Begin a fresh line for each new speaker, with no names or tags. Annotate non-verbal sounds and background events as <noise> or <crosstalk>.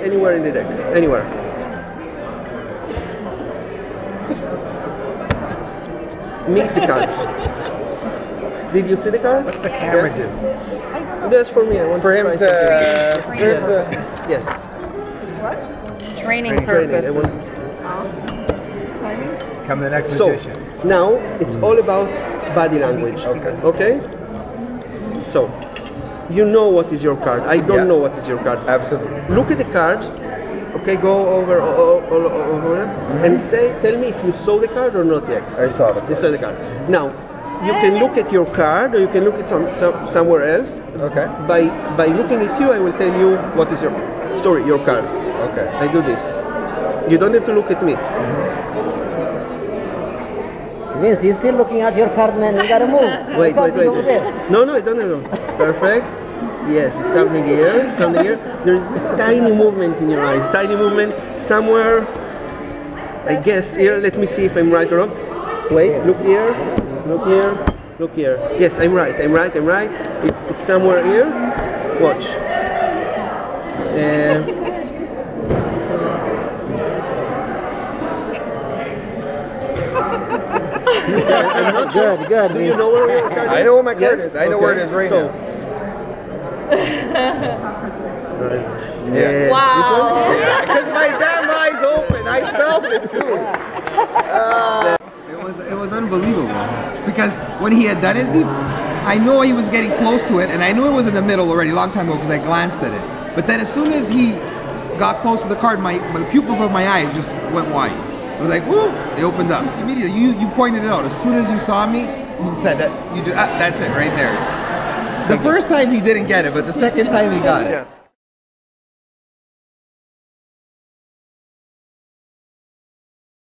Anywhere in the deck. Anywhere. Mix the cards. Did you see the card?
What's the camera
Yes.
do?
That's for me. I want
For him
try
to,
something.
for him to
Yes.
Training
Training. I
purposes.
want-
become the next
So
magician.
now it's hmm. all about body language.
Okay.
Okay. So you know what is your card. I don't
Yeah.
know what is your card.
Absolutely.
Look at the card. Okay, go over all, all, all over it and mm-hmm. say, tell me if you saw the card or not yet.
I saw the
You saw the card. Now, you can look at your card or you can look at some, some somewhere else.
Okay.
By by looking at you, I will tell you what is your sorry your card.
Okay.
I do this. You don't have to look at me. Mm-hmm.
Vince, you're still looking at your card, man. You gotta move. <laughs>
Wait, wait, wait.
there.
No, no, I don't know. Perfect. Yes, something here, something here. There's tiny movement in your eyes, tiny movement somewhere. I guess here. Let me see if I'm right or wrong. Wait, look here, look here, look here. Yes, I'm right. I'm right. I'm right. It's it's somewhere here. Watch. Uh, I'm.
Good, good.
Do you know where your card is?
I know where my card
Yes?
is. I know where it is right
so,
now.
Yeah.
Wow.
This one?
Yeah, because my damn eyes open. I felt it too. Uh, it was it was unbelievable because when he had done his deep, I know he was getting close to it, and I knew it was in the middle already a long time ago because I glanced at it. But then as soon as he got close to the card, my, my the pupils of my eyes just went wide. I was like, whoo! They opened up immediately. You you pointed it out as soon as you saw me. You said that you just ah, that's it right there. The first time he didn't get it, but the second time he got it.
Yes.